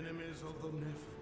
enemies of the Nephalem.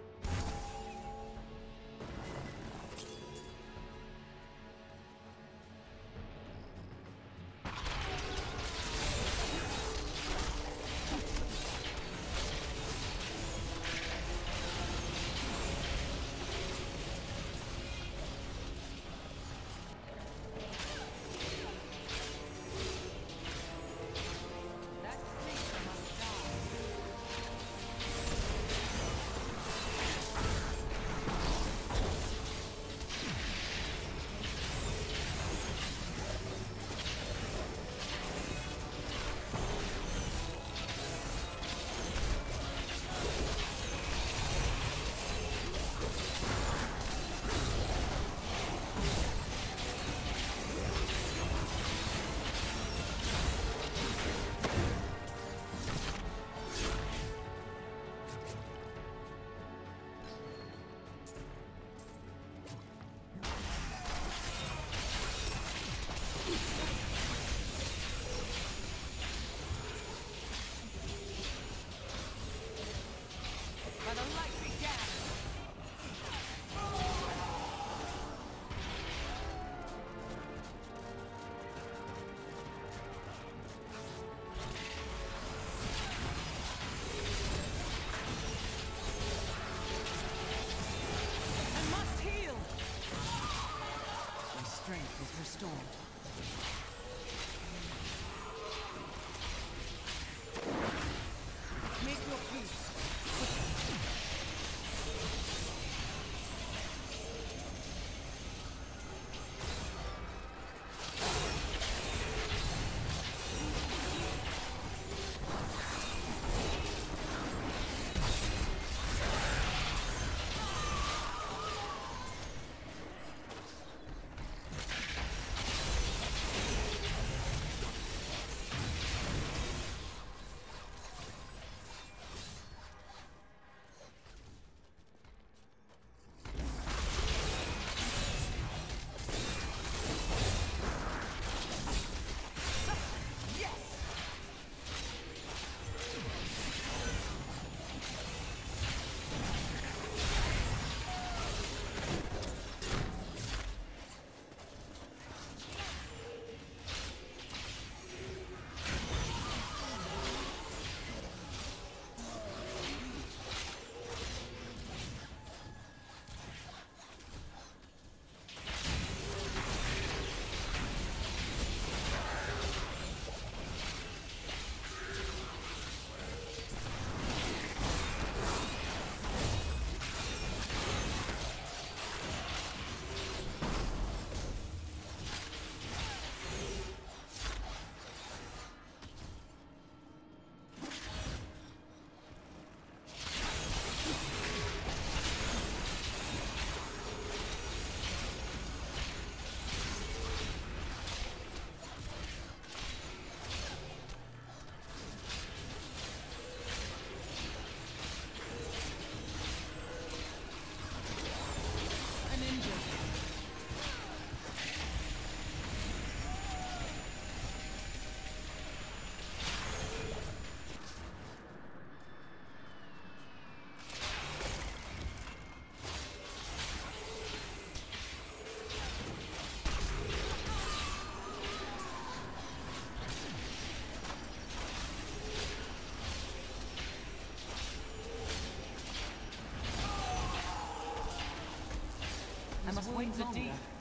I must wait the deep.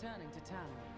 Returning to town.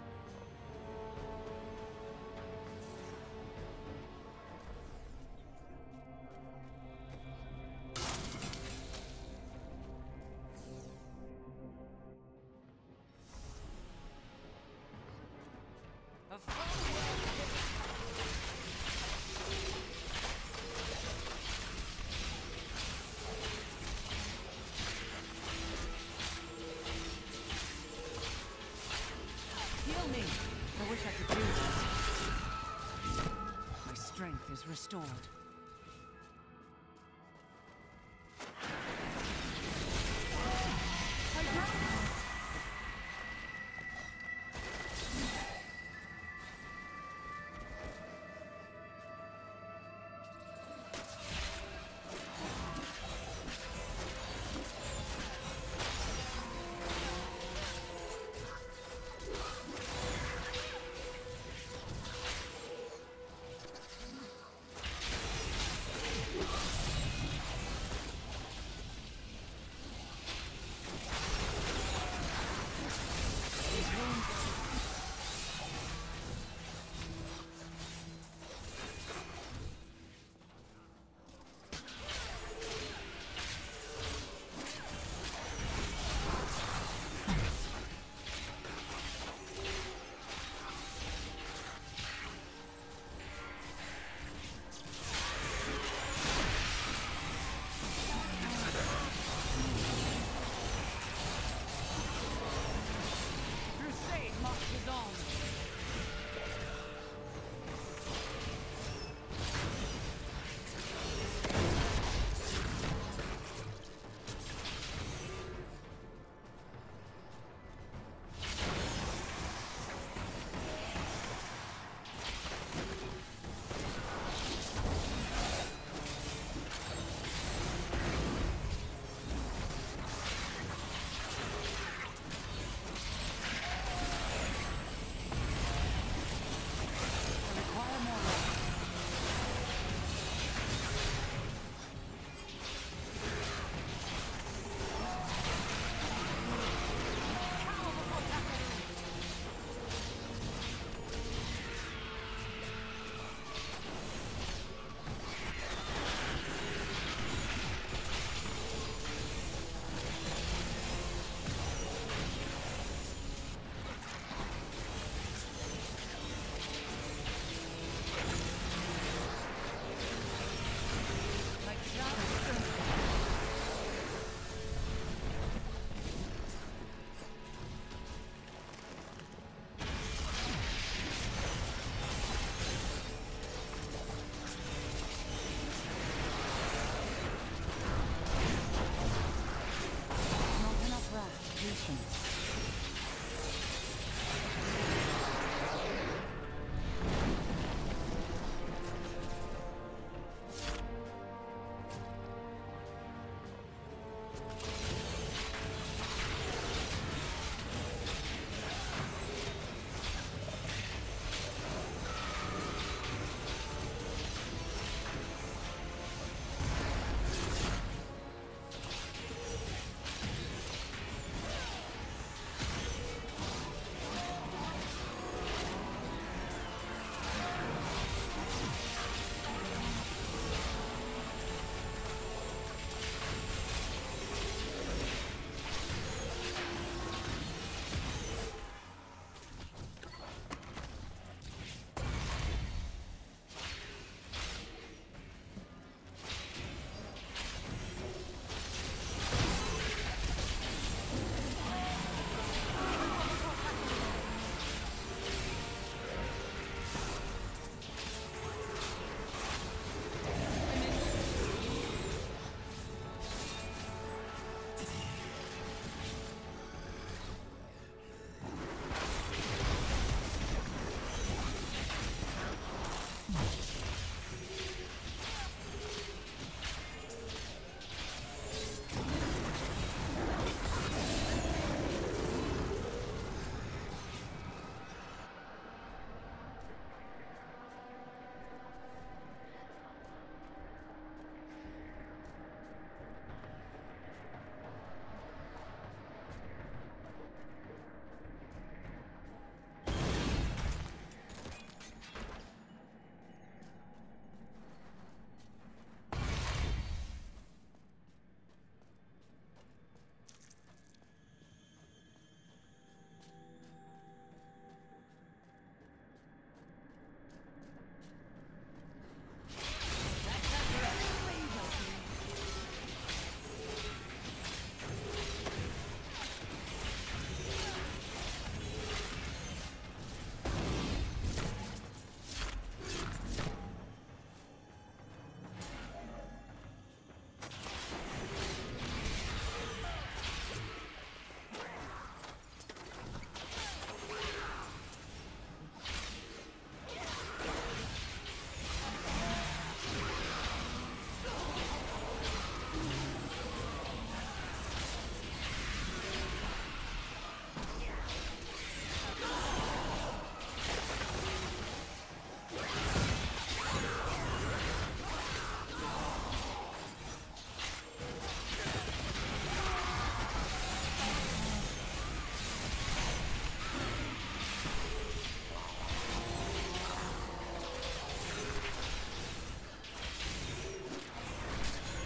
Restored.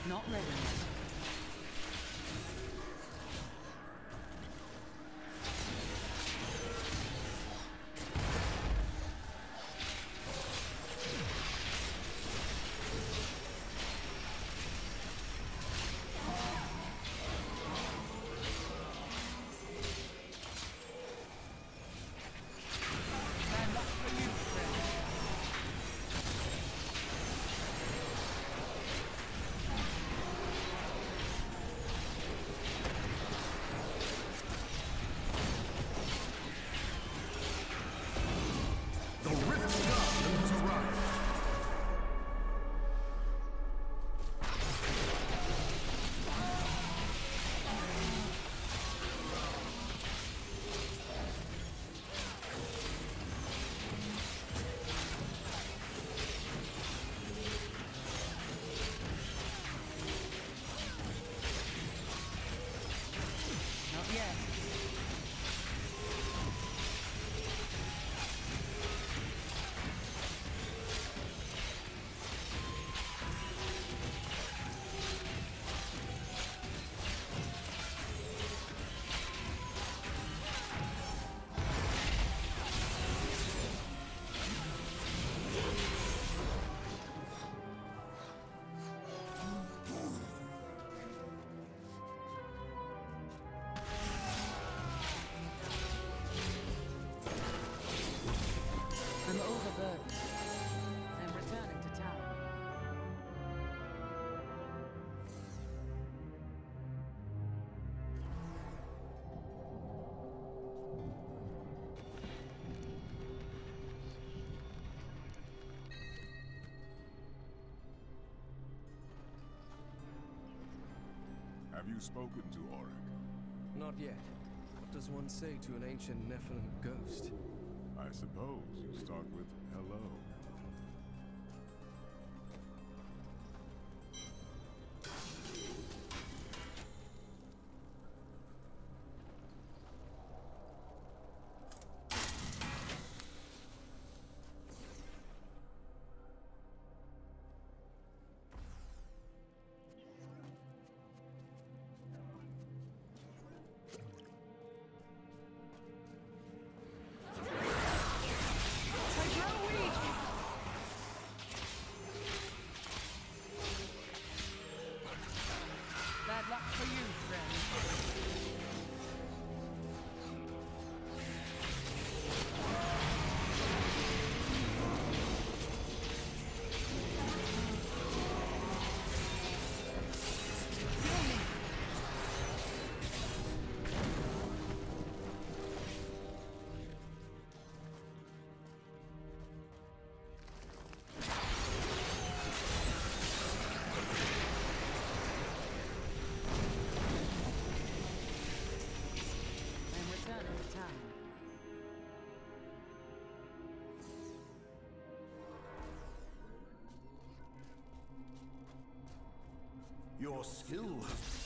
Not ready yet. Have you spoken to Orek? Not yet. What does one say to an ancient Nephalem ghost? I suppose you start with hello. Your skill has